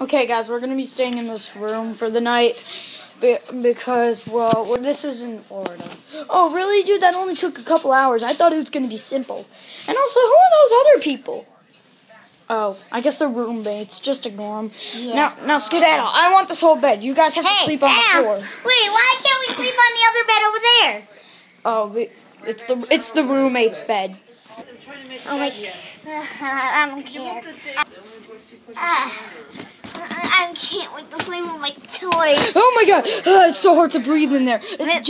Okay, guys, we're gonna be staying in this room for the night because, well, well, this is in Florida. Oh, really, dude? That only took a couple hours. I thought it was gonna be simple. And also, who are those other people? Oh, I guess they're roommates. Just ignore them. Yeah. Now, now, skedaddle. I want this whole bed. You guys have to sleep on the floor. Wait, why can't we sleep on the other bed over there? Oh, it's the it's the roommate's bed. Oh my, I don't care. Ah, I can't wait to play with my toys. Oh my god, uh, it's so hard to breathe in there. Uh,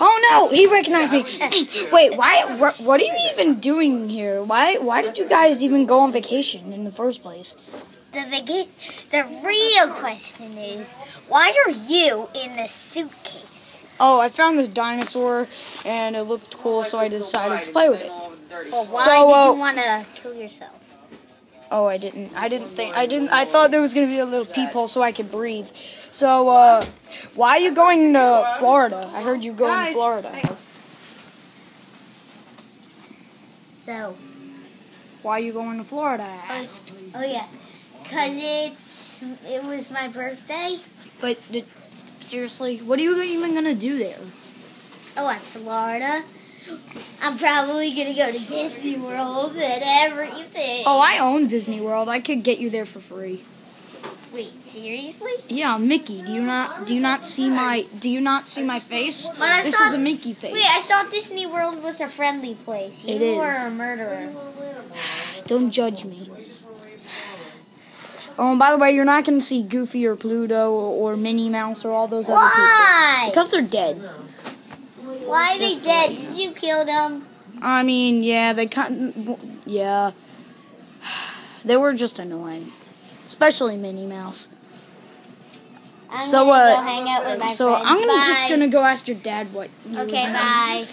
Oh no, he recognized me. Wait, why? What are you even doing here? Why? Why did you guys even go on vacation in the first place? The vaca- the real question is, why are you in the suitcase? Oh, I found this dinosaur and it looked cool, so I decided to play with it. Well, why So, did uh, you want to kill yourself? Oh, I didn't. I didn't think. I didn't. I thought there was gonna be a little peephole so I could breathe. So, uh, why are you going to Florida? I heard you going to Florida. So, Why are you going to Florida? I asked. oh yeah, cause it's it was my birthday. But did, seriously, what are you even gonna do there? Oh, at Florida. I'm probably gonna go to Disney World and everything. Oh, I own Disney World. I could get you there for free. Wait, seriously? Yeah, Mickey. Do you not do you not see my do you not see my face? This thought- is a Mickey face. Wait, I thought Disney World was a friendly place. You It is. a murderer. Don't judge me. Oh, and by the way, you're not gonna see Goofy or Pluto or, or Minnie Mouse or all those other people Why? because they're dead. Why are they dead? Did you kill them? I mean, yeah, they kind yeah. They were just annoying, especially Minnie Mouse. I'm So, gonna uh, go hang out with my So friends. I'm gonna just gonna go ask your dad what. you Okay, bye.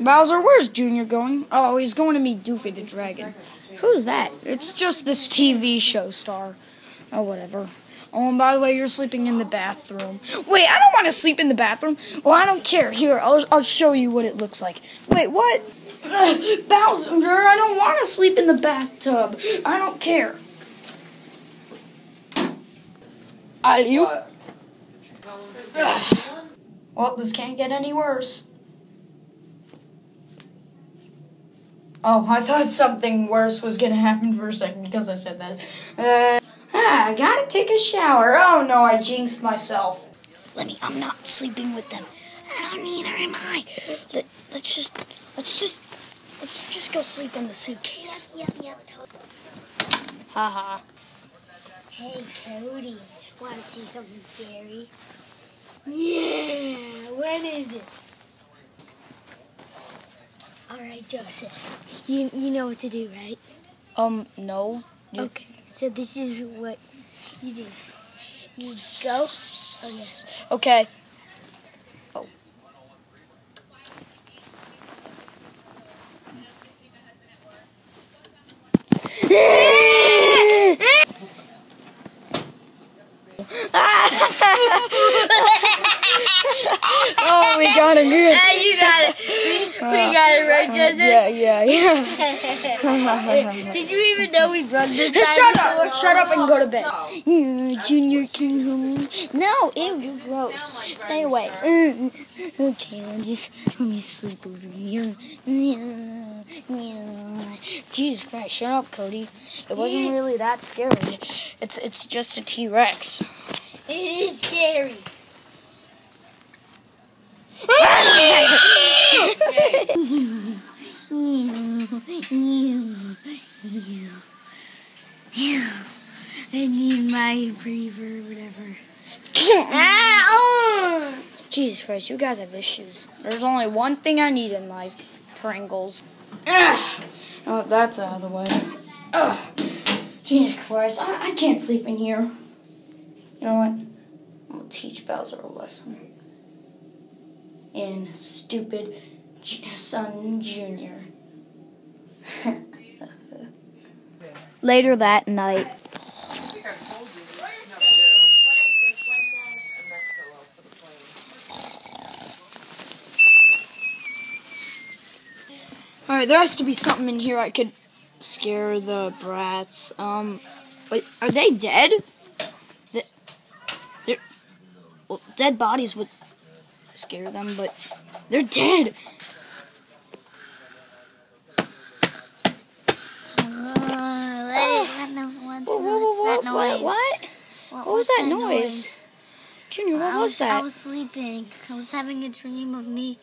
Bowser, where's Junior going? Oh, he's going to meet Doofy the Dragon. Who's that? It's just this TV show star. Oh, whatever. Oh, and by the way, you're sleeping in the bathroom. Wait, I don't want to sleep in the bathroom. Well, I don't care. Here, I'll, I'll show you what it looks like. Wait, what? Ugh, Bowser, I don't want to sleep in the bathtub. I don't care. Are you? Well, this can't get any worse. Oh, I thought something worse was gonna happen for a second because I said that. Uh, ah, I gotta take a shower. Oh no, I jinxed myself. Lemmy, I'm not sleeping with them. Oh, neither am I. Let, let's just, let's just, let's just go sleep in the suitcase. Yep, yep, totally. Haha. Hey, Cody. Want to see something scary? Yeah. What is it? All right, Joseph. You you know what to do, right? Um, no. You- Okay. So this is what you do. You go. Oh, Okay. Oh. oh, we got it good. Ah, you got it. We, got it right. Yeah, yeah, yeah. Did you even know we've run this? Shut dinosaur? up! Shut up and go to bed. Yeah, Junior home. No, ew, you're gross. Stay away. Uh, uh, okay, I'll just let me sleep over here. Yeah, yeah. Jesus Christ, shut up, Cody. It wasn't really that scary. It's it's just a T Rex. It is scary. I need my breather, whatever. Jesus Christ, you guys have issues. There's only one thing I need in life Pringles. Oh, that's out of the way. Ugh. Jesus Christ, I, I can't sleep in here. You know what? Gonna teach Bowser a lesson. In stupid son Junior. Later that night. Alright, there has to be something in here I could scare the brats. Um, but are they dead? The, they're, well, dead bodies would scare them, but they're dead. Let it run no- once. Whoa, whoa, What's whoa, that whoa, what? What? What, What was that noise? Junior, what I was that? I was sleeping. I was having a dream of me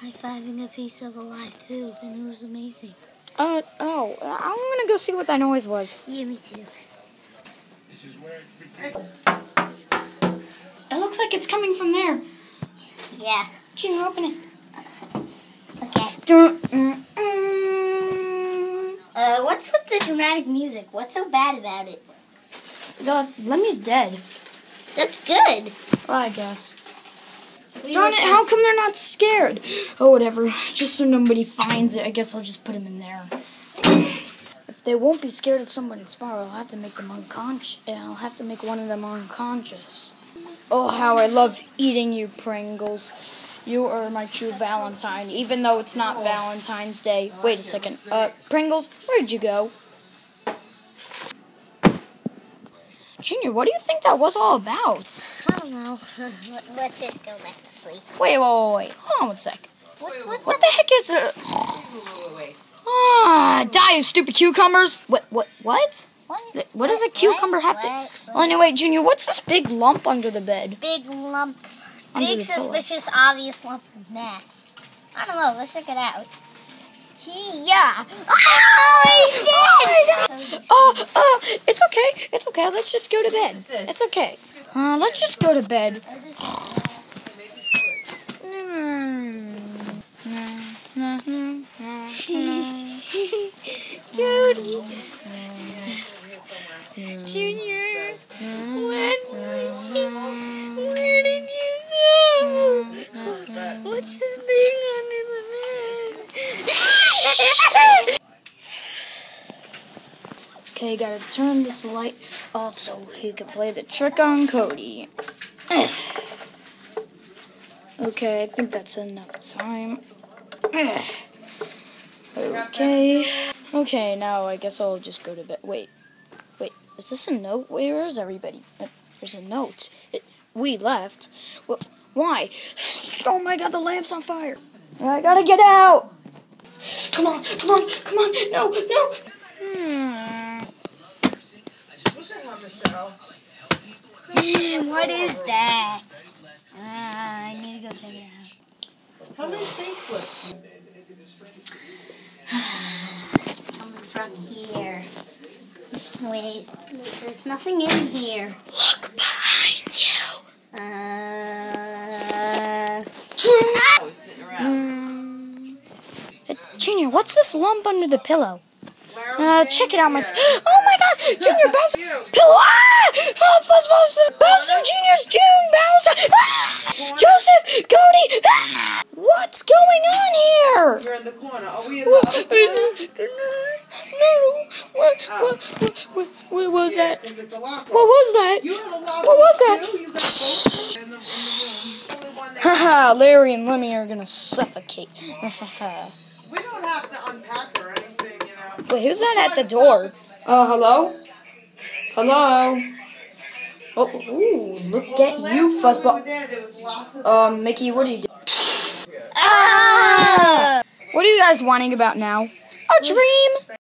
high fiving a piece of a live tube, and it was amazing. Uh, oh, I'm gonna go see what that noise was. Yeah, me too. It looks like it's coming from there. Yeah. Junior, open it. Okay. Dun, mm, mm. Uh, what's with the dramatic music? What's so bad about it? The Lemmy's dead. That's good. Well, I guess. Darn it, how come they're not scared? Oh, whatever. Just so nobody finds it, I guess I'll just put him in there. If they won't be scared of someone in Spar, I'll have to make them unconscious. I'll have to make one of them unconscious. Oh, how I love eating you, Pringles. You are my true Valentine, even though it's not Valentine's Day. Wait a second. Uh, Pringles, where'd you go? Junior, what do you think that was all about? I don't know. Let- Let's just go back to sleep. Wait, wait, wait, wait. Hold on one sec. What, what, What the heck is it? Ah, die, you stupid cucumbers! What, what, what? What? What does a cucumber have to? What? Well, anyway, Junior, what's this big lump under the bed? Big lump. Under Big the pillow. suspicious obvious lump of mess. I don't know. Let's check it out. Yeah. Oh, he did! Oh, uh, it's okay. It's okay. Let's just go to bed. It's okay. Uh, let's just go to bed. Cody. Junior. Mm. When? Where did you go? What's this thing under the bed? Okay, gotta turn this light off so he can play the trick on Cody. okay, I think that's enough time. okay. Okay, now I guess I'll just go to bed. Wait. Is this a note? Where is everybody? There's a note. It, we left. Why? Oh my god, the lamp's on fire. I gotta get out. Come on, come on, come on. No, no. Hmm. what is that? Uh, I need to go check it out. How many facelifts? It's coming from here. Wait, wait, there's nothing in here. Look behind you. Uh, Uh, Junior, what's this lump under the pillow? Uh, check it out, my. Oh my God, Junior Bowser pillow! Ah! Oh, Fuzz Bowser, Bowser Junior's June Bowser! Ah! Joseph, Cody! Ah! What's going on here? You're in the corner. Are we in the corner? No, what, what, what, what, what was that? Because it's a locker. What was that? You have a locker What was that? too? You got both in the, in the room. Only one that- Haha, Larry and Lemmy are gonna suffocate. Haha. we don't have to unpack or anything, you know. Wait, who's that at the door? Uh, hello? Hello? Oh, ooh, look Well, at you, time we fuzzball. were there, there was lots of Um, Mickey, what are you doing? ah! What are you guys whining about now? A dream?